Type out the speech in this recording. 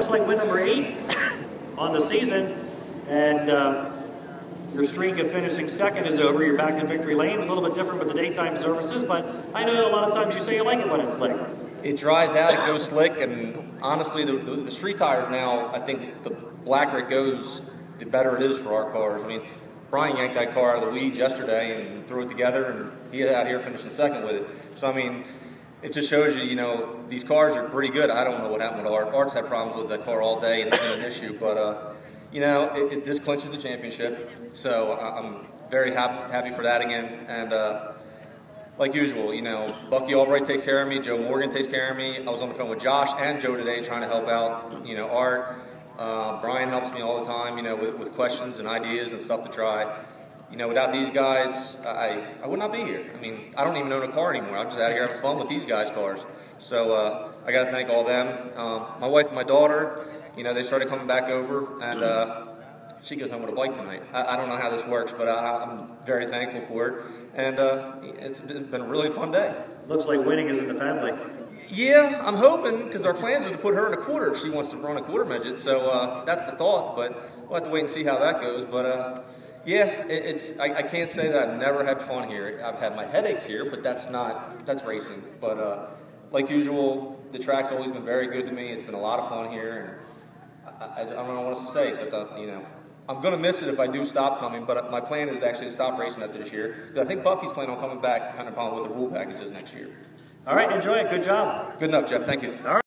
Looks like win number eight on the season, and uh, your streak of finishing second is over. You're back in victory lane. A little bit different with the daytime services, but I know a lot of times you say you like it when it's slick. It dries out, it goes slick, and honestly, the, the, the street tires now, I think the blacker it goes, the better it is for our cars. I mean, Brian yanked that car out of the weeds yesterday and threw it together, and he out here finishing second with it. So, I mean, it just shows you, you know, these cars are pretty good. I don't know what happened with Art. Art's had problems with that car all day, and it's been an issue. But, uh, you know, it, it, this clinches the championship. So I'm very happy, happy for that again. And uh, like usual, you know, Bucky Albright takes care of me. Joe Morgan takes care of me. I was on the phone with Josh and Joe today trying to help out, you know, Art. Uh, Brian helps me all the time, you know, with, with questions and ideas and stuff to try you know, without these guys, I, I would not be here. I mean, I don't even own a car anymore. I'm just out here having fun with these guys' cars. So uh, I got to thank all them. Um, my wife and my daughter, you know, they started coming back over, and uh, she goes home with a bike tonight. I, I don't know how this works, but I, am very thankful for it. And uh, it's been a really fun day. Looks like winning is in the family. Yeah, I'm hoping because our plans are to put her in a quarter if she wants to run a quarter midget. So uh, that's the thought, but we'll have to wait and see how that goes. But uh, yeah, it, it's I, I, can't say that I've never had fun here. I've had my headaches here, but that's not that's racing. But uh, like usual, the track's always been very good to me. It's been a lot of fun here, and I, I, I don't know what else to say except that you know I'm going to miss it if I do stop coming, but my plan is actually to stop racing after this year. Because I think Bucky's planning on coming back kind of on what the rule packages next year. All right, enjoy it. Good job. Good enough, Jeff. Thank you. All right.